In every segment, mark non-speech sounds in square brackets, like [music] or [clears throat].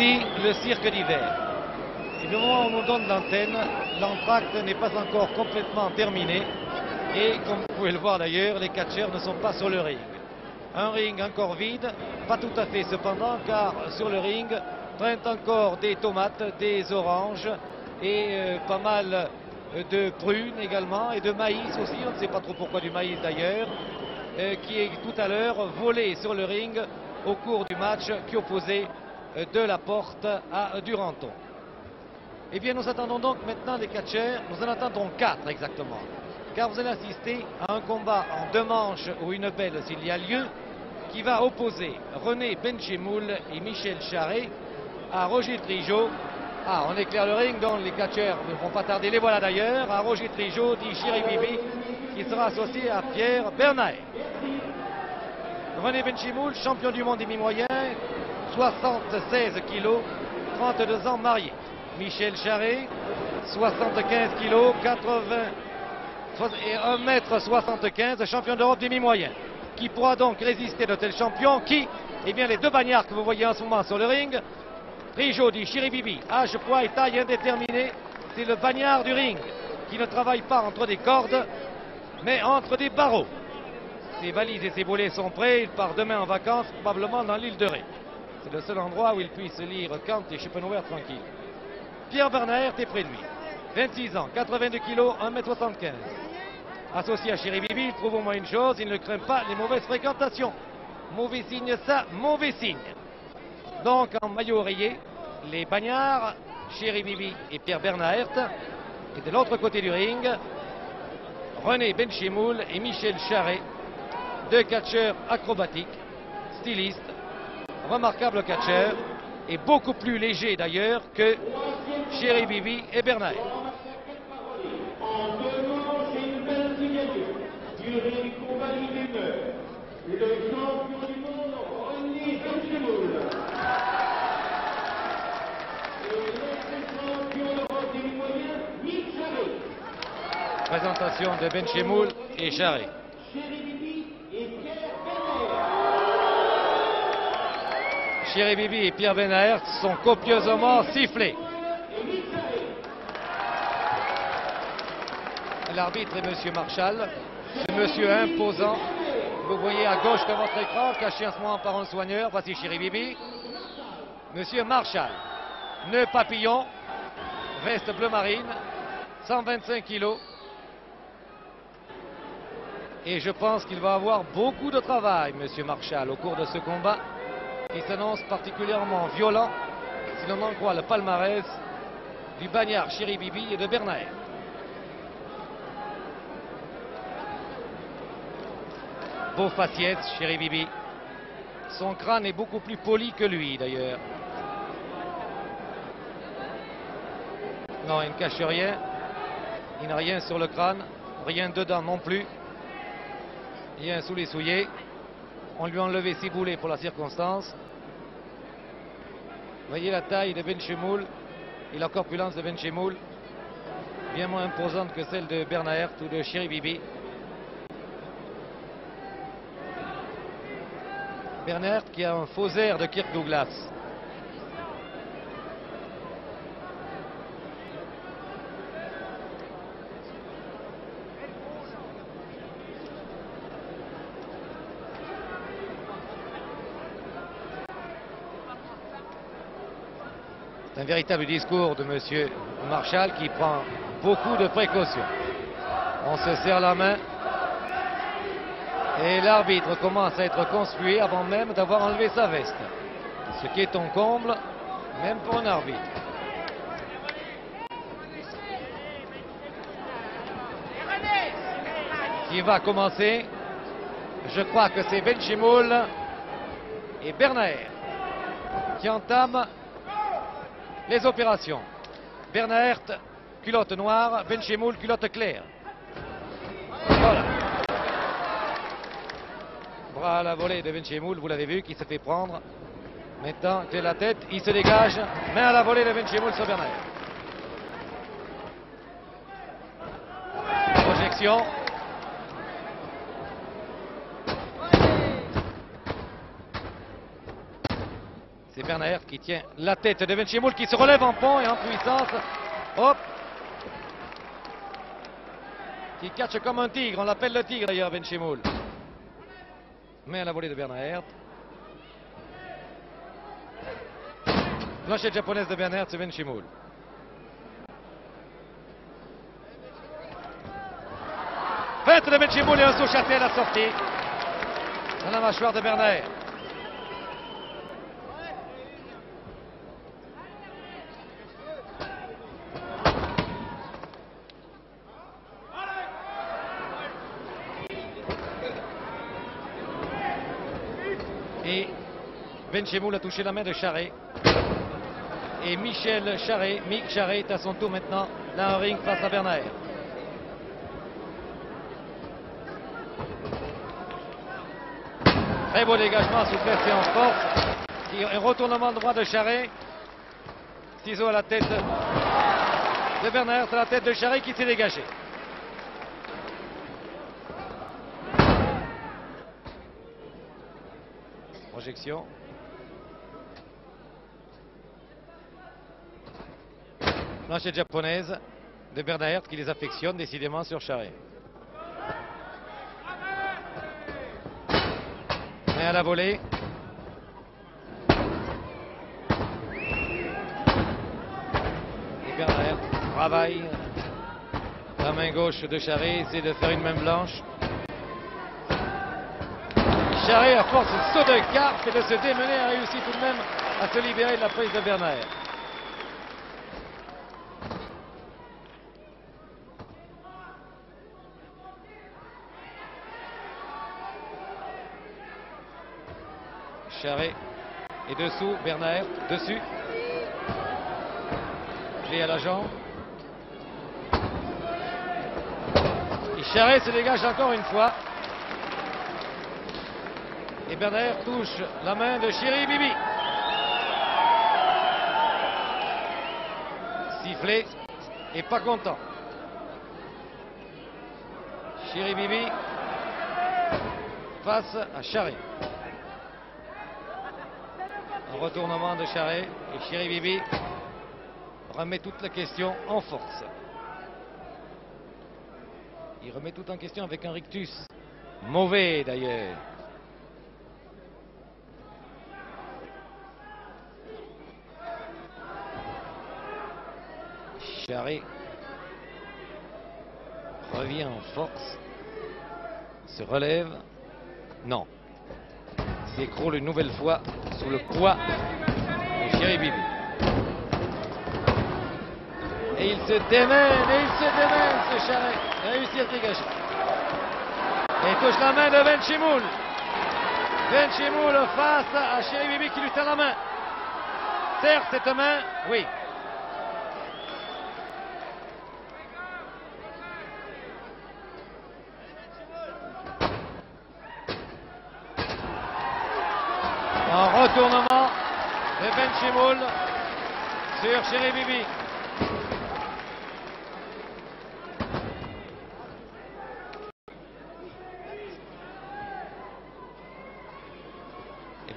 le cirque d'hiver. Et du moment où on nous donne l'antenne, l'entracte n'est pas encore complètement terminé. Et comme vous pouvez le voir d'ailleurs, les catcheurs ne sont pas sur le ring. Un ring encore vide, pas tout à fait cependant, car sur le ring traînent encore des tomates, des oranges et euh, pas mal de prunes également et de maïs aussi, on ne sait pas trop pourquoi du maïs d'ailleurs, euh, qui est tout à l'heure volé sur le ring au cours du match qui opposait euh, de la porte à Duranton. Eh bien, nous attendons donc maintenant des catcheurs. Nous en attendons quatre exactement. Car vous allez assister à un combat en deux manches ou une belle s'il y a lieu, qui va opposer René Benchemoul et Michel Charret à Roger Trigeau. Ah, on éclaire le ring, donc les catcheurs ne vont pas tarder. Les voilà d'ailleurs. À Roger Trigeau, dit Bibi, qui sera associé à Pierre Bernard. René Benchimoul, champion du monde des mi-moyens, 76 kilos, 32 ans marié. Michel Charret, 75 kilos, 80 et 1m75, champion d'Europe des mi-moyens. Qui pourra donc résister de tels champions Qui Eh bien les deux bagnards que vous voyez en ce moment sur le ring. Rijo dit Chiribibi, âge, poids et taille indéterminée. C'est le bagnard du ring qui ne travaille pas entre des cordes, mais entre des barreaux. Ses valises et ses boulets sont prêts. Il part demain en vacances, probablement dans l'île de Ré. C'est le seul endroit où il puisse lire Kant et Schopenhauer tranquille. Pierre Bernard est près de lui. 26 ans, 82 kilos, 1m75. Associé à Chiribibi, il trouve au moins une chose, il ne craint pas les mauvaises fréquentations. Mauvais signe ça, mauvais signe. Donc en maillot oreiller, les bagnards, Chiribibi et Pierre Bernard. Et de l'autre côté du ring, René Benchimoul et Michel Charret, deux catcheurs acrobatiques, stylistes, remarquables catcheurs et beaucoup plus légers d'ailleurs que Chéri Bibi et Bernard. Présentation de Benchemoul et Charret. Chéri Bibi et Pierre Benaert sont copieusement sifflés. L'arbitre est Monsieur Marshall, ce monsieur imposant. Vous voyez à gauche de votre écran, caché en ce moment par un soigneur, voici Chéri Bibi. Monsieur Marshall, nœud papillon, veste bleu marine, 125 kilos. Et je pense qu'il va avoir beaucoup de travail, Monsieur Marshall, au cours de ce combat qui s'annonce particulièrement violent, si l'on en croit le palmarès du bagnard Bibi et de Bernard. Beau faciès, Bibi. Son crâne est beaucoup plus poli que lui, d'ailleurs. Non, il ne cache rien. Il n'a rien sur le crâne, rien dedans non plus. Rien sous les souliers. On lui a enlevé ses boulets pour la circonstance. Voyez la taille de Benchemoul et la corpulence de Benchemoul, bien moins imposante que celle de Bernard ou de Chiribibi. Bernard qui a un faux air de Kirk Douglas. Un véritable discours de M. Marshall qui prend beaucoup de précautions. On se serre la main et l'arbitre commence à être conspué avant même d'avoir enlevé sa veste. Ce qui est un comble, même pour un arbitre. Qui va commencer? Je crois que c'est Benchimoul et Bernard qui entament les opérations. Bernard, culotte noire, Benchemoul, culotte claire. Voilà. Bras à la volée de Benchemoul, vous l'avez vu, qui se fait prendre. Maintenant, c'est la tête, il se dégage. Main à la volée de Benchemoul sur Bernard. Projection. Bernard qui tient la tête de Benchimoul qui se relève en pont et en puissance. Hop Qui catche comme un tigre. On l'appelle le tigre d'ailleurs, Benchimoul. Mais à la volée de Bernard. Planchette japonaise de Bernard, c'est Benchimoul. Fête de Benchimoul et un saut à la sortie. Dans la mâchoire de Bernard. Et Benchemoul a touché la main de Charret. Et Michel Charret, Mick Charret est à son tour maintenant dans un ring face à Bernard. Très beau dégagement sous presse et en force. Un retournement droit de Charret. Ciseau à la tête de Bernard. C'est la tête de Charret qui s'est dégagée. Projection. Planchette japonaise de Bernard qui les affectionne décidément sur Charret. Mais à la volée. Et Bernard travaille. La main gauche de Charret essaie de faire une main blanche. Charret, à force de saut de carpe et de se démener, a réussi tout de même à se libérer de la prise de Bernard. Charret et dessous, Bernard, dessus. Clé à la jambe. Et Charret se dégage encore une fois. Et Bernard touche la main de Chéri Bibi. Sifflé et pas content. Chéri Bibi face à Charret. Retournement de Charret et Chéri Bibi remet toute la question en force. Il remet tout en question avec un rictus. Mauvais d'ailleurs. Charret revient en force, se relève, non, s'écroule une nouvelle fois sous le poids de Chéri Bibi. Et il se démène, et il se démène ce Charret, il se dégager. Et touche la main de Ben Chimoul. Ben Chimoul face à Chéri Bibi qui lui tend la main. Serre cette main, oui, Un retournement de Chimoul sur Chéri Bibi.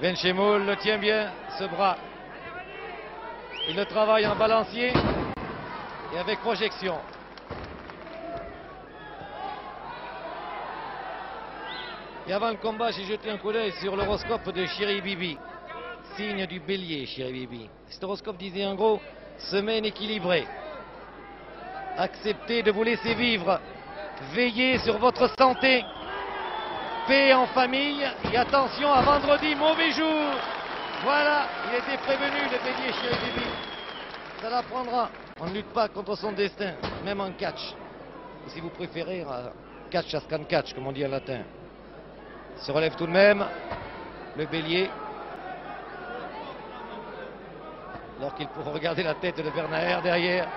Ben le tient bien, ce bras. Il le travaille en balancier et avec projection. Et avant le combat, j'ai jeté un coup d'œil sur l'horoscope de Chéri Bibi. Signe du bélier, Chéri Bibi. Cet horoscope disait en gros, semaine équilibrée. Acceptez de vous laisser vivre. Veillez sur votre santé. Paix en famille. Et attention à vendredi, mauvais jour. Voilà, il était prévenu le bélier, Chéri Bibi. Ça l'apprendra. On ne lutte pas contre son destin, même en catch. Si vous préférez, catch as can catch, comme on dit en latin se relève tout de même le bélier. Alors qu'il faut regarder la tête de Bernard derrière.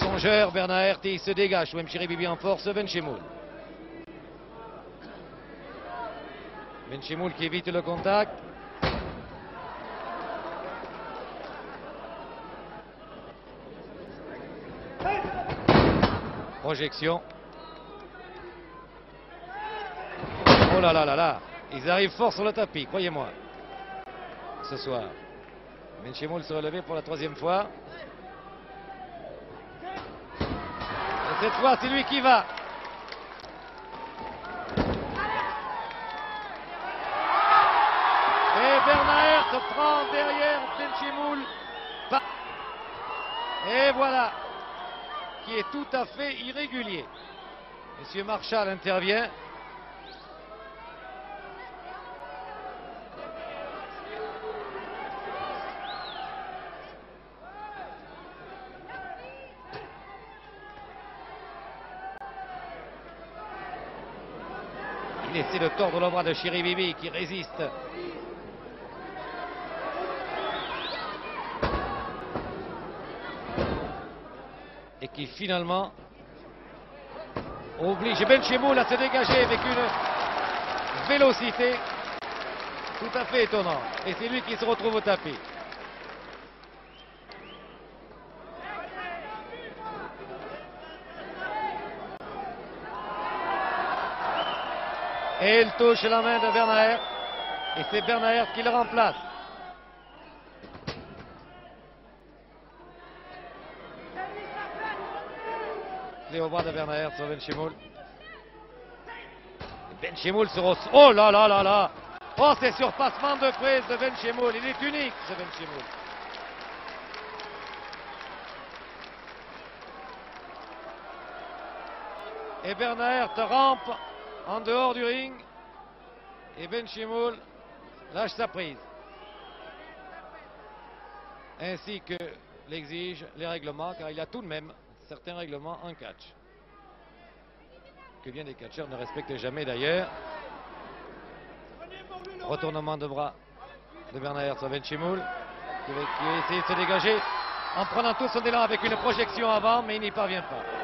Songeur Bernard et il se dégage. Même Bibi en force, Benchemoul. Benchemoul qui évite le contact. Projection. Oh là là là là, ils arrivent fort sur le tapis, croyez-moi, ce soir. Benchemoul se relever pour la troisième fois. Et cette fois, c'est lui qui va. Et Bernard se prend derrière Benchemoul. Et voilà, qui est tout à fait irrégulier. Monsieur Marshall intervient. Il essaie de tordre le bras de Chiribibi qui résiste. Et qui finalement oblige Benchemoul à se dégager avec une vélocité tout à fait étonnante. Et c'est lui qui se retrouve au tapis. Et il touche la main de Bernard. Et c'est Bernard qui le remplace. Les au bras de Bernard sur Benchimoul. Benchimoul se reçoit. Oh là là là là Oh, c'est surpassement de prise de Benchimoul. Il est unique, ce Benchimoul. Et Bernard te rampe en dehors du ring. Et Ben Chimoul lâche sa prise. Ainsi que l'exigent les règlements, car il a tout de même certains règlements en catch. Que bien des catcheurs ne respectent jamais d'ailleurs. Retournement de bras de Bernard sur Ben Chimoul, qui va essayer de se dégager en prenant tout son élan avec une projection avant, mais il n'y parvient pas.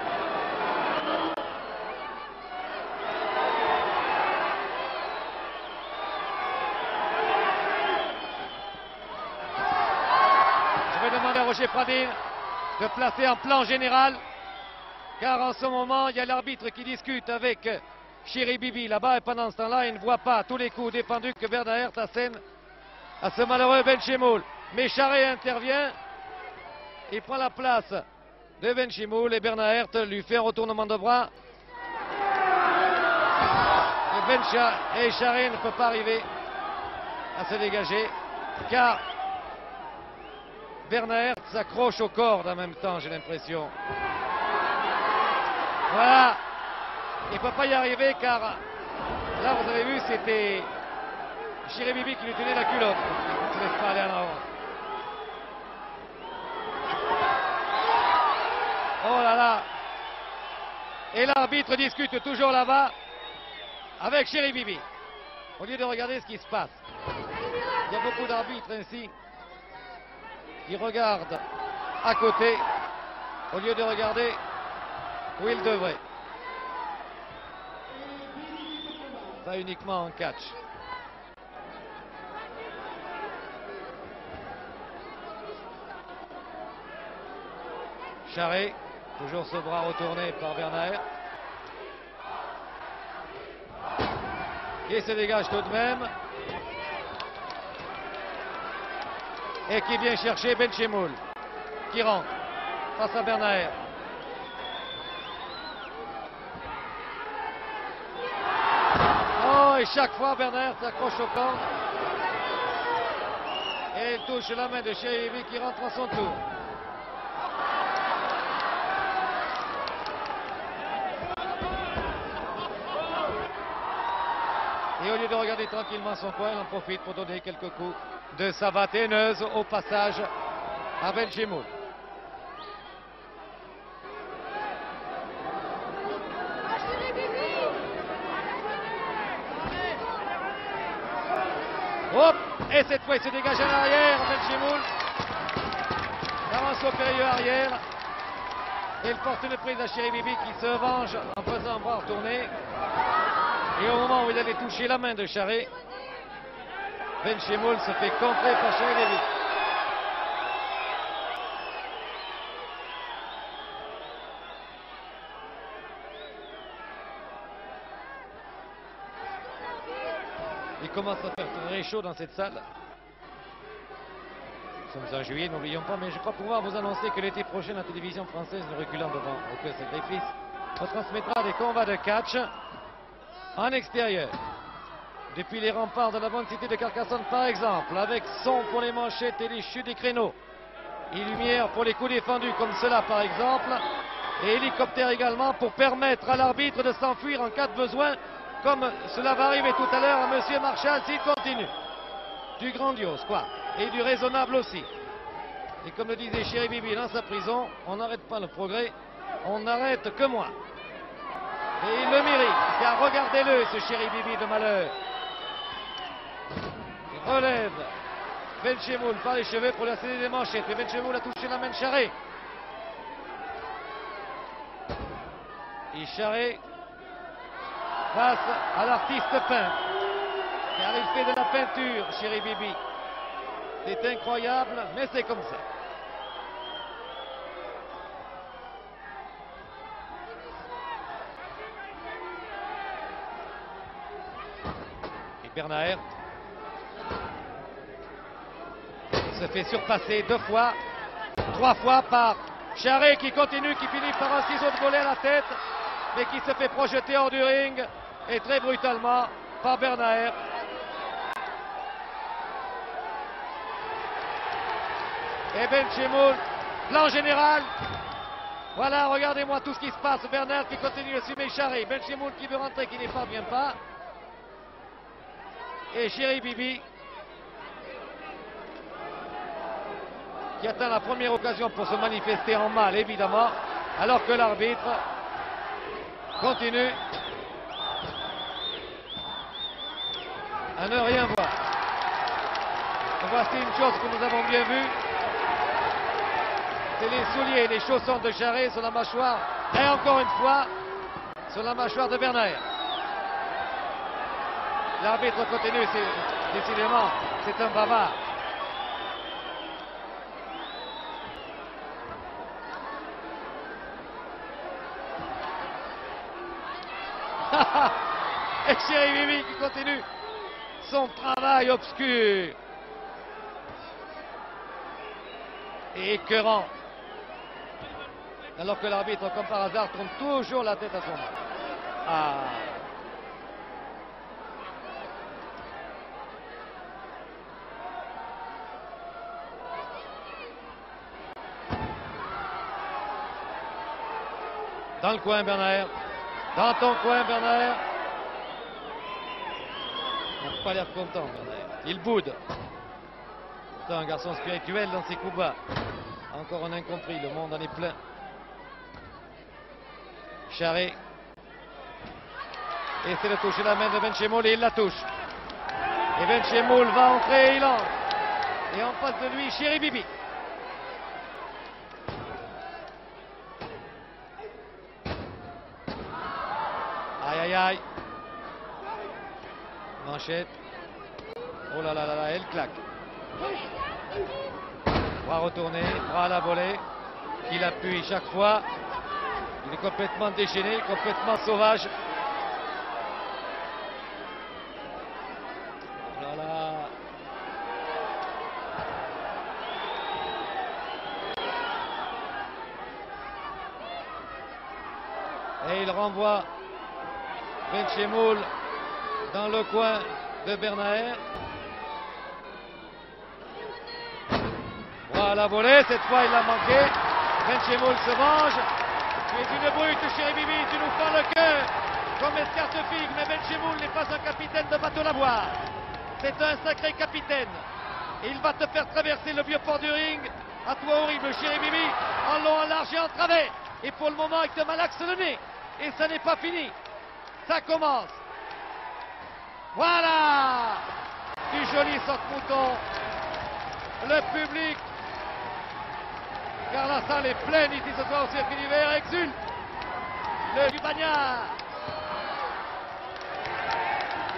Roger Pradine de placer en plan général. Car en ce moment, il y a l'arbitre qui discute avec Chéri Bibi là-bas. Et pendant ce temps-là, il ne voit pas tous les coups défendus que Bernard assène à ce malheureux Benchemoul. Mais Charret intervient. Il prend la place de Benchemoul et Bernard lui fait un retournement de bras. Et, ben et Charret ne peut pas arriver à se dégager car Bernard s'accroche aux cordes en même temps, j'ai l'impression. Voilà. Il ne peut pas y arriver car là, vous avez vu, c'était Bibi qui lui tenait la culotte. Oh là là. Et l'arbitre discute toujours là-bas avec Bibi. Au lieu de regarder ce qui se passe. Il y a beaucoup d'arbitres ainsi il regarde à côté au lieu de regarder où il devrait. Pas uniquement en catch. Charret, toujours ce bras retourné par Bernard. Qui se dégage tout de même. Et qui vient chercher Benchemoul qui rentre face à Bernard. Oh, et chaque fois Bernard s'accroche au corps et il touche la main de Chérivi qui rentre à son tour. Et au lieu de regarder tranquillement son coin, il en profite pour donner quelques coups de savate haineuse au passage à Belgimoul. Hop Et cette fois, il se dégage en arrière, Belgimoul. Avance au périlleux arrière. Et il porte une prise à Chéribibi qui se venge en faisant un bras retourner. Et au moment où il allait toucher la main de Charret, Benchemoul se fait contrer par Charret Il commence à faire très chaud dans cette salle. Nous sommes en juillet, n'oublions pas, mais je crois pouvoir vous annoncer que l'été prochain, la télévision française, ne reculant devant aucun sacrifice, retransmettra des combats de catch en extérieur. Depuis les remparts de la bonne cité de Carcassonne, par exemple, avec son pour les manchettes et les chutes des créneaux, et lumière pour les coups défendus, comme cela, par exemple, et hélicoptère également pour permettre à l'arbitre de s'enfuir en cas de besoin, comme cela va arriver tout à l'heure à M. Marshall s'il continue. Du grandiose, quoi et du raisonnable aussi. Et comme le disait Chéri Bibi dans sa prison, on n'arrête pas le progrès, on n'arrête que moi. Et il le mérite, car regardez-le, ce Chéri Bibi de malheur. Relève Benchemoul par les cheveux pour lui céder des manchettes. Et Benchemoul a touché la main de Charret. Et Charret face à l'artiste peint. Car il fait de la peinture, Chéri Bibi. C'est incroyable, mais c'est comme ça. Et Bernard se fait surpasser deux fois, trois fois par Charret qui continue, qui finit par un ciseau de voler à la tête, mais qui se fait projeter hors du ring et très brutalement par Bernard. Et Ben Chemoul, plan général. Voilà, regardez-moi tout ce qui se passe. Bernard qui continue de suivre Charé. Ben Chemoul qui veut rentrer, qui pas bien pas. Et Chéri Bibi qui atteint la première occasion pour se manifester en mal, évidemment, alors que l'arbitre continue à ne rien voir. Voici une chose que nous avons bien vue. C'est les souliers et les chaussons de Charret sur la mâchoire. Et encore une fois, sur la mâchoire de Bernard. L'arbitre continue, décidément, c'est un bavard. Chéri Mimi qui continue son travail obscur et écœurant alors que l'arbitre, comme par hasard, tourne toujours la tête à son. Ah. Dans le coin, Bernard. Dans ton coin, Bernard. Pas l'air content. Il boude. C'est un garçon spirituel dans ses coups bas. Encore un incompris, le monde en est plein. Charret. Essaie de toucher la main de Benchemoul et il la touche. Et Benchemoul va entrer il entre. Et en face de lui, Chéri Bibi. Oh là là là là, elle claque. Bras retourné, bras à la volée. Il appuie chaque fois. Il est complètement déchaîné, complètement sauvage. Voilà. Et il renvoie Benchemoul dans le coin de Bernard. Voilà volée, cette fois il l'a manqué. Benchemoul se venge. Tu es une brute, chérie Bibi, tu nous fends le cœur comme escarte-figue, mais Benchemoul n'est pas un capitaine de bateau lavoir. C'est un sacré capitaine. il va te faire traverser le vieux port du ring. À toi horrible, chérie Bibi, en long, en large et en travers. Et pour le moment, il te malaxe le nez. Et ça n'est pas fini. Ça commence. Voilà Du joli sorte-mouton. Le public car la salle est pleine ici ce soir au circuit d'hiver, exulte le du bagnard.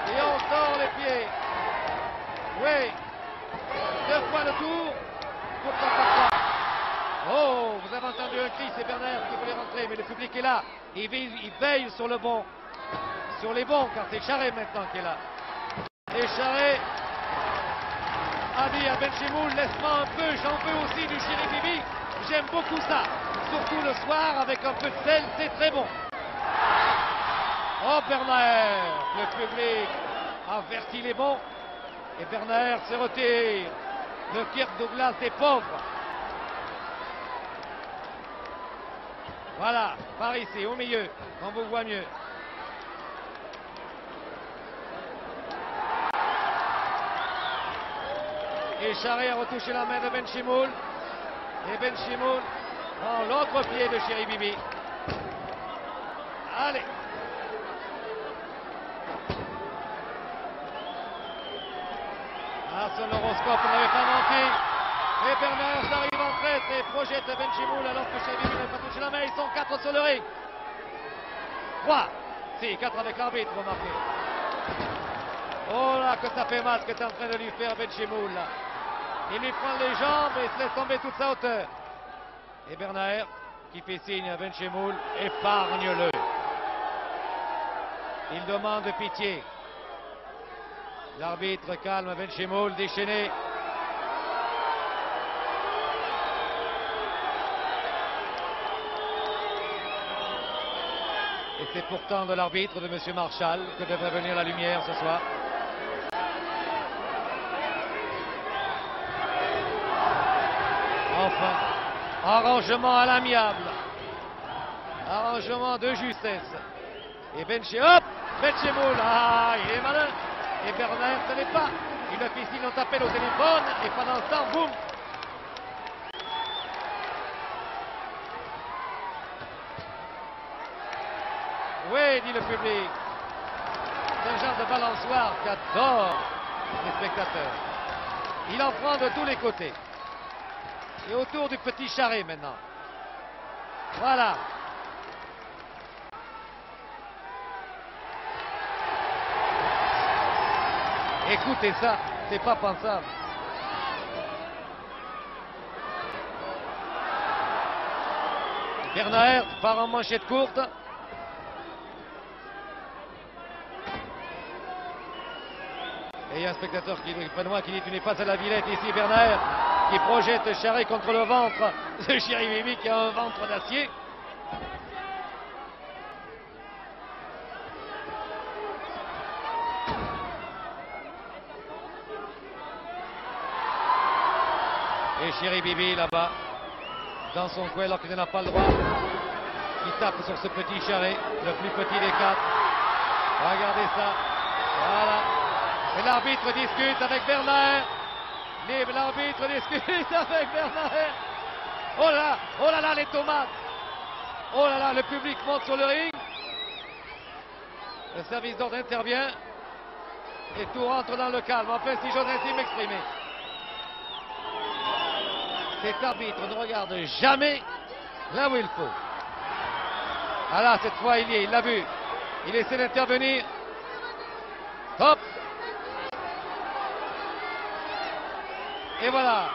Et on sort les pieds. Oui, deux fois le tour, pourquoi pas Oh, vous avez entendu un cri, c'est Bernard qui voulait rentrer, mais le public est là. Il veille, il veille sur le bon, sur les bons, car c'est Charret maintenant qui est là. Et Charret a dit à Benchimoul, laisse-moi un peu, j'en veux aussi du Chiribibi. J'aime beaucoup ça. Surtout le soir avec un peu de sel, c'est très bon. Oh Bernard, le public avertit les bons. Et Bernard se retire. Le Kirk Douglas des pauvres. Voilà, par ici, au milieu, on vous voit mieux. Et Charret a retouché la main de Ben. Et Ben Chimoul prend l'autre pied de Chéri Bibi. Allez. Ah, son horoscope n'avait pas manqué. Et Bernard arrive en traite et projette Ben alors que Chéri Bibi n'a pas touché la main. Ils sont quatre sur le ring. 3. Si, 4 avec l'arbitre, remarquez. Oh là, que ça fait mal ce que tu es en train de lui faire, Ben Chimoul, là. Il lui prend les jambes et se laisse tomber toute sa hauteur. Et Bernard qui fait signe à Benchemoul, épargne-le. Il demande pitié. L'arbitre calme Benchemoul, déchaîné. Et c'est pourtant de l'arbitre de M. Marshall que devrait venir la lumière ce soir. Enfin, arrangement à l'amiable. Arrangement de justesse. Et Benché, hop Benchemoul, ah, il est malin. Et Bernard, ce n'est pas. Il signe, on t'appelle au téléphone. Et pendant ce temps, boum Oui, dit le public. C'est un genre de balançoire qu'adore les spectateurs. Il en prend de tous les côtés. Et autour du petit charret maintenant. Voilà. Écoutez ça, c'est pas pensable. Bernard part en manchette courte. Et il y a un spectateur qui, moi qui dit tu n'es pas à la Villette ici Bernard qui projette Charret contre le ventre de Chirivimi qui a un ventre d'acier. Et Chiribibi là-bas, dans son coin alors qu'il n'a pas le droit, il tape sur ce petit charret, le plus petit des quatre. Regardez ça. Voilà. Et l'arbitre discute avec Bernard. L'arbitre discute [laughs] avec Bernard. Oh là là, oh là là, les tomates. Oh là là, le public monte sur le ring. Le service d'ordre intervient. Et tout rentre dans le calme. Enfin, si j'ose ainsi m'exprimer. Cet arbitre ne regarde jamais là où il faut. Ah là, cette fois, il y est, il l'a vu. Il essaie d'intervenir. Hop Et voilà.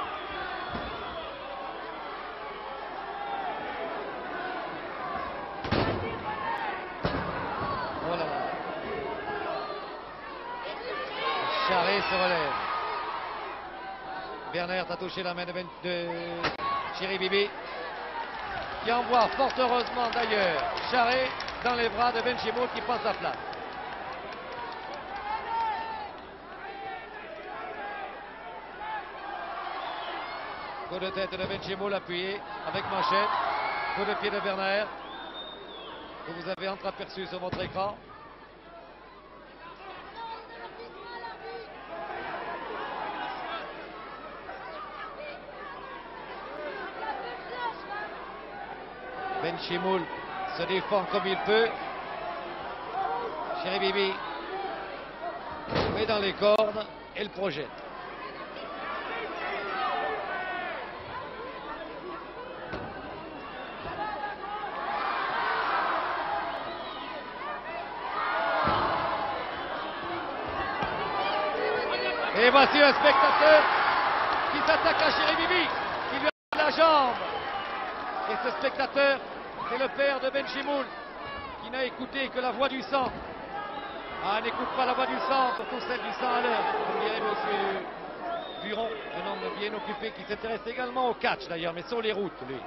Oh là là. Charret se relève. Bernard a touché la main de, ben, de Chiribibi. Qui envoie fort heureusement d'ailleurs Charret dans les bras de Benchimoul qui prend sa place. Coup de tête de Benchimoul appuyé avec manchette. Coup de pied de Bernard. Que vous avez entreaperçu sur votre écran. Benchimoul se défend comme il peut. Chéri Bibi met dans les cordes et le projette. Voici un spectateur qui s'attaque à Bibi, qui lui a la jambe. Et ce spectateur, c'est le père de Benchimoul, qui n'a écouté que la voix du sang. Ah, n'écoute pas la voix du sang, surtout celle du sang à l'heure, comme dirait monsieur Buron, un homme bien occupé qui s'intéresse également au catch d'ailleurs, mais sur les routes, lui.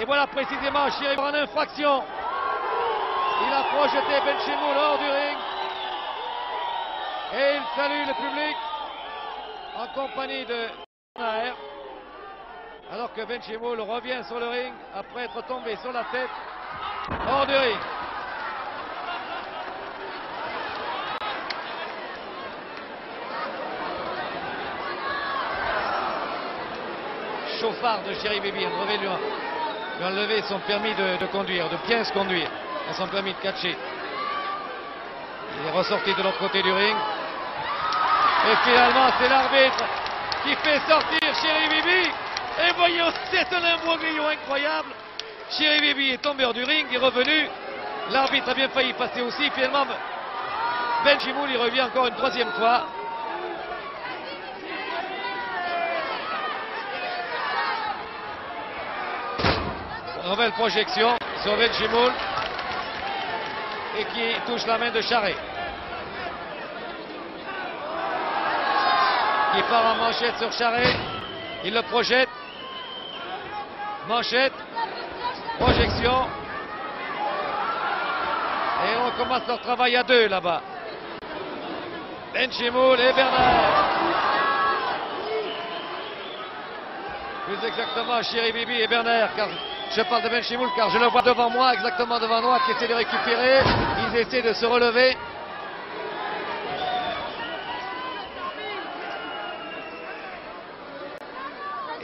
Et voilà précisément Chiré en infraction. Il a projeté Benchimoul hors du ring. Et il salue le public compagnie de Naer. Alors que Benchimoul revient sur le ring après être tombé sur la tête hors du ring. chauffard de Chéri Bibi. On lui a enlevé son permis de, conduire, de bien se conduire, son permis de catcher. Il est ressorti de l'autre côté du ring. Et finalement, c'est l'arbitre qui fait sortir Chéri Bibi. Et voyons, c'est un imbroglio incroyable. Chéri Bibi est tombé hors du ring, est revenu. L'arbitre a bien failli passer aussi. Finalement, Ben Chimoul, il revient encore une troisième fois. Nouvelle projection sur Benchimoul et qui touche la main de Charret. Qui part en manchette sur Charret. Il le projette. Manchette. Projection. Et on commence leur travail à deux là-bas. Benchimoul et Bernard. Plus exactement, Chéri Bibi et Bernard, car je parle de Ben Chimoul car je le vois devant moi, exactement devant moi, qui essaie de récupérer. Ils essaient de se relever.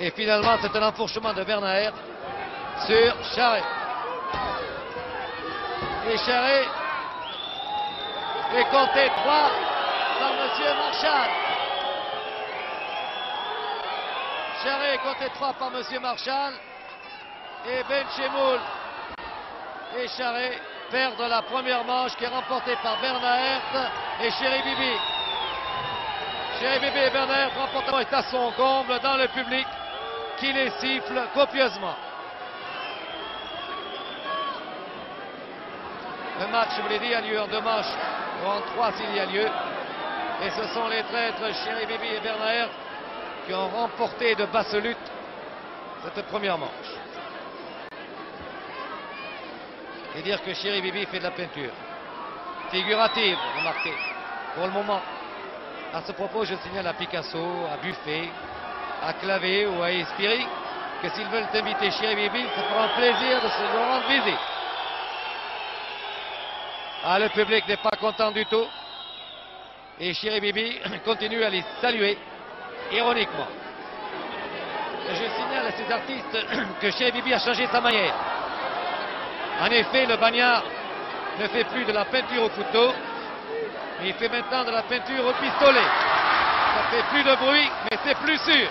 Et finalement, c'est un enfourchement de Bernard sur Charret. Et Charret est compté 3 par M. Marchal. Charret est compté 3 par M. Marchal et Ben Chemoul et Charret perdent la première manche qui est remportée par Bernard et Chéri Bibi. Chéri Bibi et Bernard remportent est à son comble dans le public qui les siffle copieusement. Le match, je vous l'ai dit, a lieu en deux manches, ou en trois s'il y a lieu. Et ce sont les traîtres Chéri Bibi et Bernard qui ont remporté de basse lutte cette première manche. et dire que Chéri Bibi fait de la peinture. Figurative, remarquez, pour le moment. À ce propos, je signale à Picasso, à Buffet, à Clavé ou à Espiri que s'ils veulent inviter Chéri Bibi, ça fera un plaisir de se rendre visite. Ah, le public n'est pas content du tout. Et Chéri Bibi [coughs] continue à les saluer ironiquement. Je signale à ces artistes [coughs] que Chéri Bibi a changé sa manière. En effet, le bagnard ne fait plus de la peinture au couteau, mais il fait maintenant de la peinture au pistolet. Ça fait plus de bruit, mais c'est plus sûr.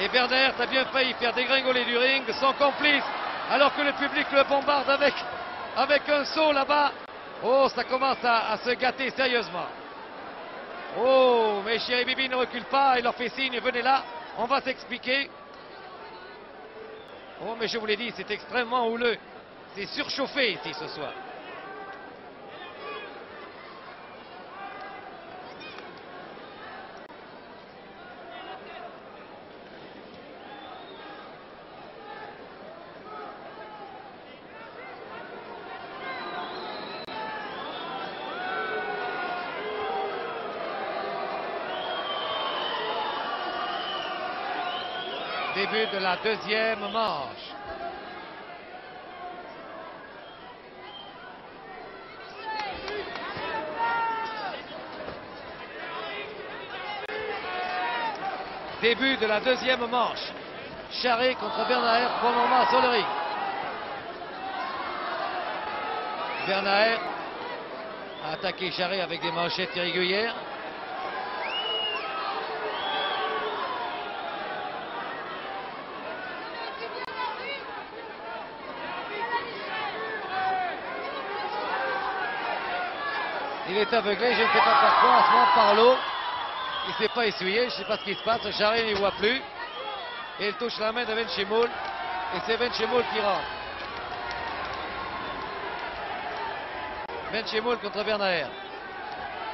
Et Bernard a bien failli faire dégringoler du ring son complice, alors que le public le bombarde avec, un saut là-bas. Oh, ça commence à, à, se gâter sérieusement. Oh, mais chéri Bibi ne recule pas, il leur fait signe, venez là, on va s'expliquer. Oh, mais je vous l'ai dit, c'est extrêmement houleux. C'est surchauffé ici ce soir. Début de la deuxième manche. Début de la deuxième manche. Charret contre Bernard pour le moment ring. Bernard a attaqué Charret avec des manchettes irrégulières. Il est aveuglé, je ne sais pas pourquoi, en ce moment par l'eau. Il ne s'est pas essuyé, je ne sais pas ce qui se passe. Jarry n'y voit plus. Et il touche la main de Benchemoul. Et c'est Benchemoul qui rentre. Benchemoul contre Bernard.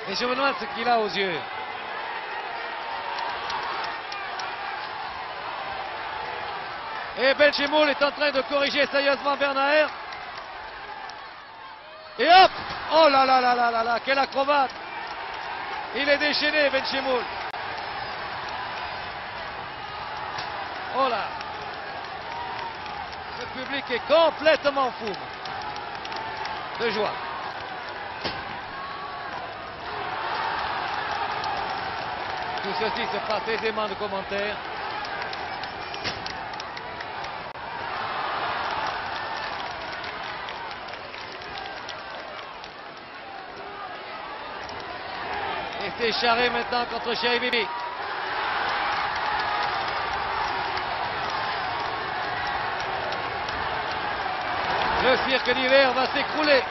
Et je me demande ce qu'il a aux yeux. Et Benchemoul est en train de corriger sérieusement Bernard. Et hop Oh là là là là là là Quel acrobate Il est déchaîné, Benchemoul. Oh là Le public est complètement fou de joie. Tout ceci se passe aisément de commentaires. C'est Charé maintenant contre Chéri Bibi. Le cirque d'hiver va s'écrouler.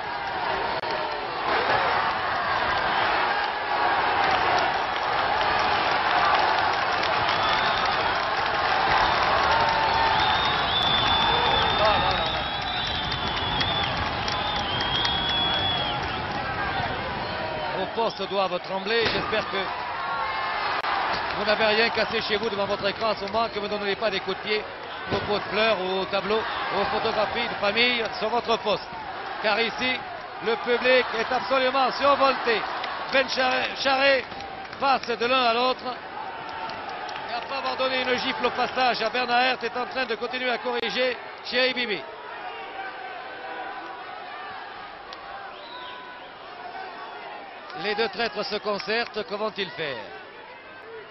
Postes doivent trembler. J'espère que vous n'avez rien cassé chez vous devant votre écran en ce moment, que vous ne donnez pas des coups de pied aux pots de fleurs ou au tableau ou aux photographies de famille sur votre poste. Car ici, le public est absolument survolté. Ben Charret passe de l'un à l'autre. Et après avoir donné une gifle au passage à Bernard est en train de continuer à corriger chez Bibi. Les deux traîtres se concertent, que vont-ils faire?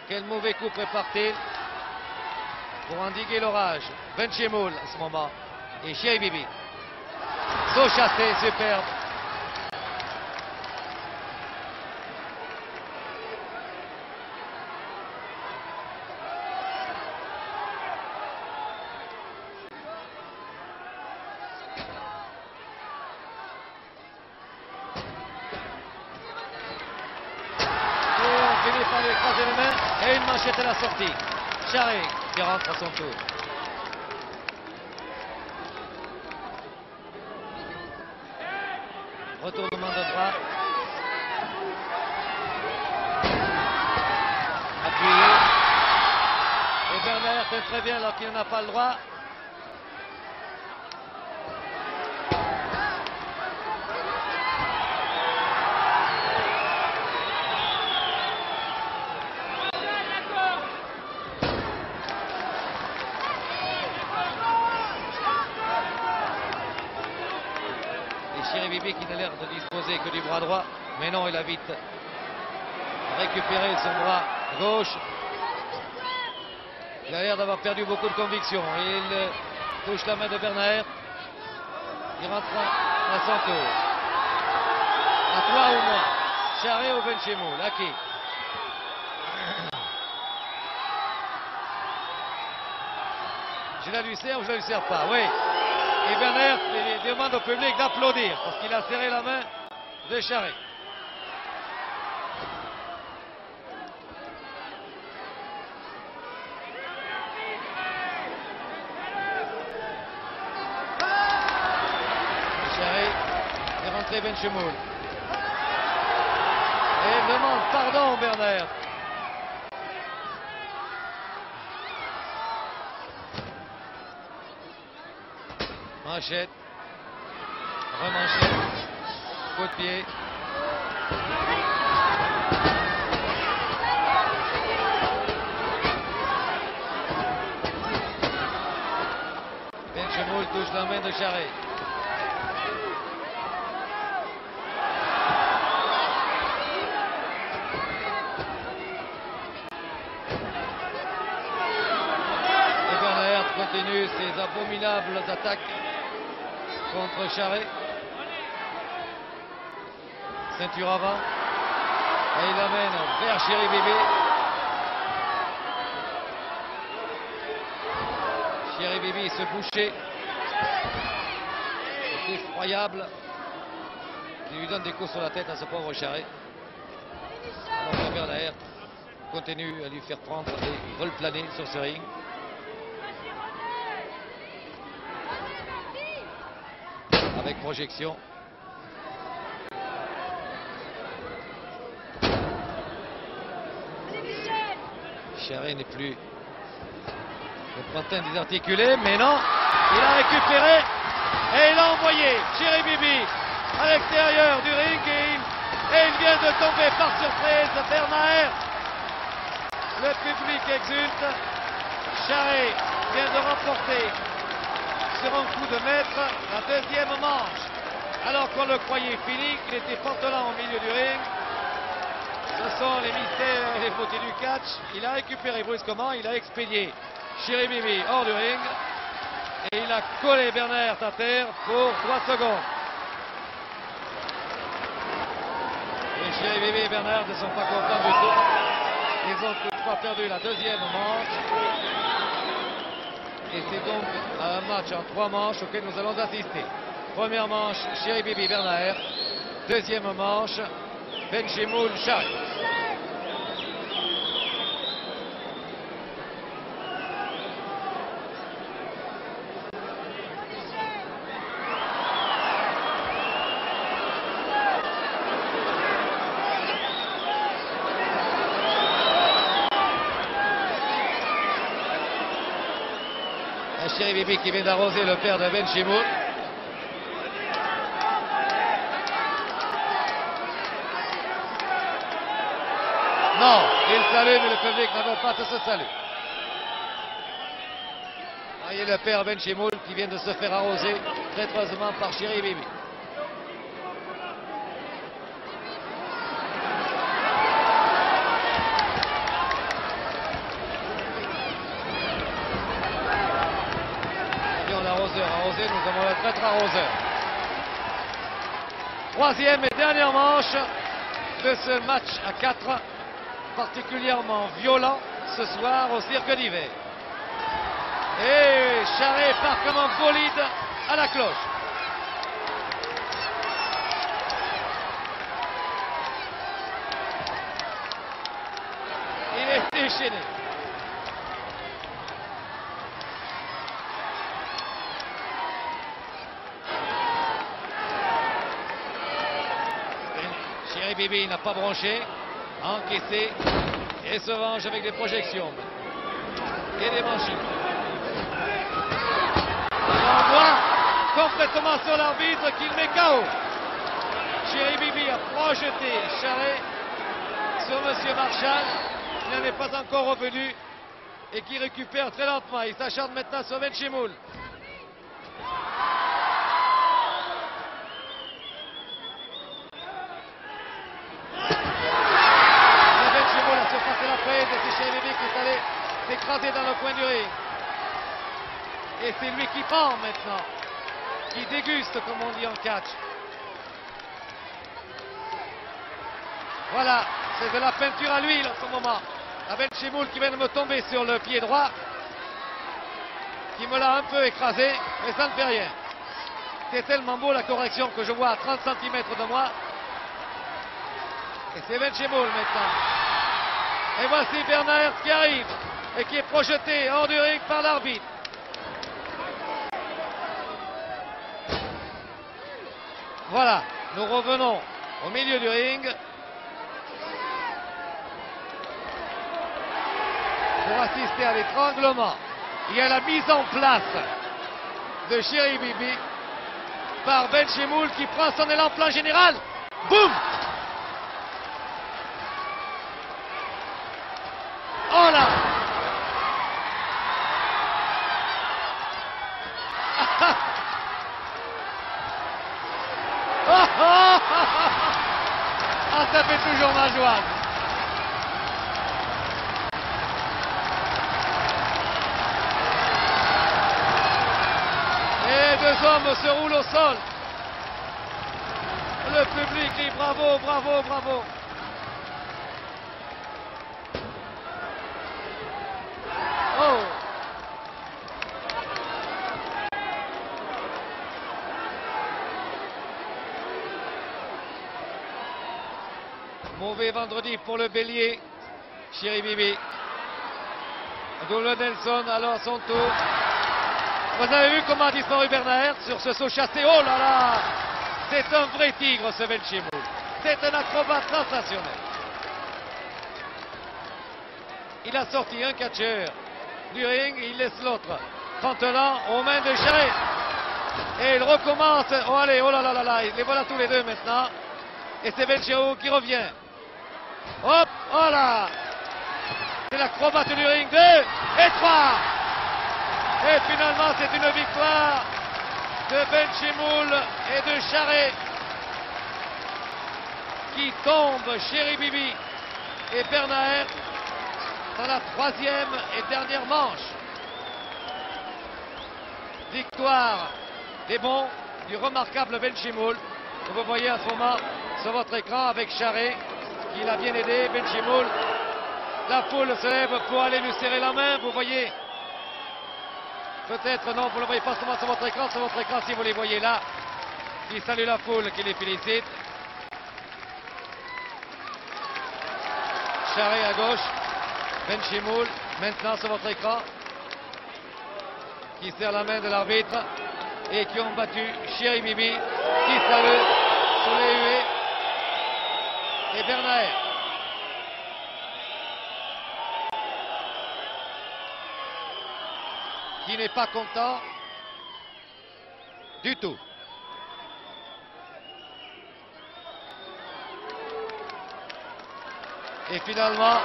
Quel mauvais coup prépare-t-il? Pour endiguer l'orage. Benchemoul en ce moment. Et Chéri Bibi. Chassé, superbe. Et on finit par lui écraser les mains et une manchette à la sortie. Charret qui rentre à son tour. Retournement de droite. Appuyé. Et Bernard fait très bien alors qu'il n'a pas le droit. Et Chéri Bibi qui n'a l'air de disposer que du droit. Mais non, il a vite récupéré son bras gauche. Il a l'air d'avoir perdu beaucoup de conviction. Il touche la main de Bernard. Il rentre à son tour. À toi ou moi. Charret ou Benchemoul. À qui [clears throat] Je la lui sers ou je la lui sers pas? Oui. Et Bernard il demande au public d'applaudir parce qu'il a serré la main de Charret. Est rentré Benchemoul. Et demande pardon Bernard. Manchette. Remanchette. Coup de touche la main de Charret. Continue ses abominables attaques contre Charret. Ceinture avant. Et il l'amène vers Chéri Bébé. Chéri Bibi se boucher. C'est effroyable. Il lui donne des coups sur la tête à ce pauvre Charret. Alors Bernard continue à lui faire prendre des vols sur ce ring. Avec projection. Charret n'est plus Le printemps désarticulé, mais non. Il a récupéré et il a envoyé Thierry Bibi à l'extérieur du ring et il, vient de tomber par surprise. Bernard. Le public exulte. Charret vient de remporter sur un coup de maître la deuxième manche. Alors qu'on le croyait fini, qu'il était pantelant au milieu du ring. Ce sont les mystères et les beautés du catch. Il a récupéré brusquement, il a expédié Bibi hors du ring. Et il a collé Bernard à terre pour 3 secondes. Et Bibi et Bernard ne sont pas contents du tout. Ils ont tous trois perdu la deuxième manche. Et c'est donc un match en trois manches auquel nous allons assister. Première manche, Bibi Bernard. Deuxième manche, Benchimoul Chari. Chéri Bibi qui vient d'arroser le père de Ben Chimoul. Non, il salue, mais le public ne pas de ce salut. Voyez le père Ben Chimoul qui vient de se faire arroser traîtreusement par Chéri Bibi. Traître arroseur. Troisième et dernière manche de ce match à 4, particulièrement violent ce soir au cirque d'hiver. Et Charret part comme bolide à la cloche. Il est déchaîné. Bibi n'a pas branché, encaissé et se venge avec des projections et des manches. Il envoie complètement sur l'arbitre qu'il met KO. Chéri Bibi a projeté Charret sur M. Marshall. Il n'en est pas encore revenu et qui récupère très lentement. Il s'acharne maintenant sur Benchimoul dans le coin du ring. Et c'est lui qui prend maintenant, qui déguste comme on dit en catch. Voilà, c'est de la peinture à l'huile en ce moment. La belle qui vient de me tomber sur le pied droit, qui me l'a un peu écrasé, mais ça ne fait rien. C'est tellement beau la correction que je vois à 30 cm de moi. Et c'est Ben maintenant. Et voici Bernard qui arrive et qui est projeté hors du ring par l'arbitre. Voilà, nous revenons au milieu du ring. Pour assister à l'étranglement. Y a la mise en place de Chéri Bibi par Ben Chemoul qui prend son élan plein général. Boum Oh là ah, ça Et deux hommes se roulent au sol. Le public dit bravo, bravo, bravo. Mauvais vendredi pour le bélier. Chéri Bibi. Double Nelson, alors son tour. Vous avez vu comment a disparu Bernard sur ce saut chassé? Oh là là C'est un vrai tigre ce Benchimou. C'est un acrobate sensationnel. Il a sorti un catcheur du ring, il laisse l'autre. Trente-là aux mains de Charret. Et il recommence. Oh allez, oh là là là là, les voilà tous les deux maintenant. Et c'est Belchao qui revient. Hop, oh là C'est l'acrobate du ring. Deux et trois. Et finalement, c'est une victoire de Benchimoul et de Charret qui tombent Chéri Bibi et Bernard dans la troisième et dernière manche. Victoire des bons du remarquable Benchimoul. Vous voyez en ce moment sur votre écran avec Charret qui l'a bien aidé. Benchimoul, la foule se lève pour aller lui serrer la main. Vous voyez Peut-être non, vous ne le voyez pas sur votre écran, sur votre écran si vous les voyez là. Qui salue la foule, qui les félicite. Charret à gauche, Ben Chimoul, maintenant sur votre écran, qui serre la main de l'arbitre et qui ont battu Chéri qui salue sur les et Bernard. qui n'est pas content du tout. Et finalement,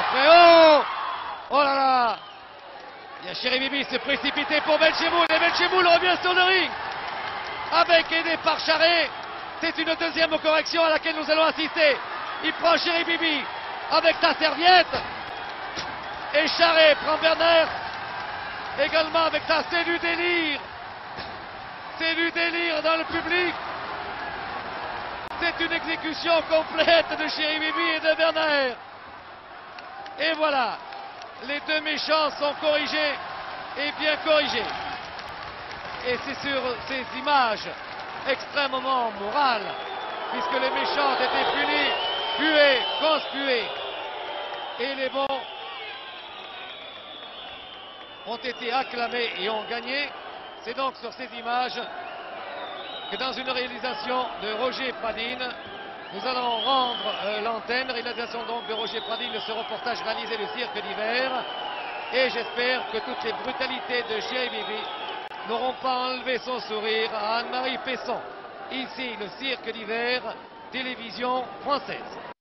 après, oh Oh là là Il y a Chéri Bibi se précipité pour Belchimoul et Belchimoul revient sur le ring avec aidé par Charret. C'est une deuxième correction à laquelle nous allons assister. Il prend Chéri Bibi avec sa serviette et Charret prend Bernard également avec ça. C'est du délire. C'est du délire dans le public. C'est une exécution complète de Chéri Bibi et de Bernard. Et voilà, les deux méchants sont corrigés et bien corrigés. Et c'est sur ces images extrêmement morales, puisque les méchants été punis, pués, conspués, et les bons ont été acclamés et ont gagné. C'est donc sur ces images que dans une réalisation de Roger Pradine, nous allons rendre euh, l'antenne, réalisation donc de Roger Pradine de ce reportage réalisé le cirque d'hiver. Et j'espère que toutes les brutalités de Bibi n'auront pas enlevé son sourire à Anne-Marie Pesson. Ici, le cirque d'hiver, télévision française.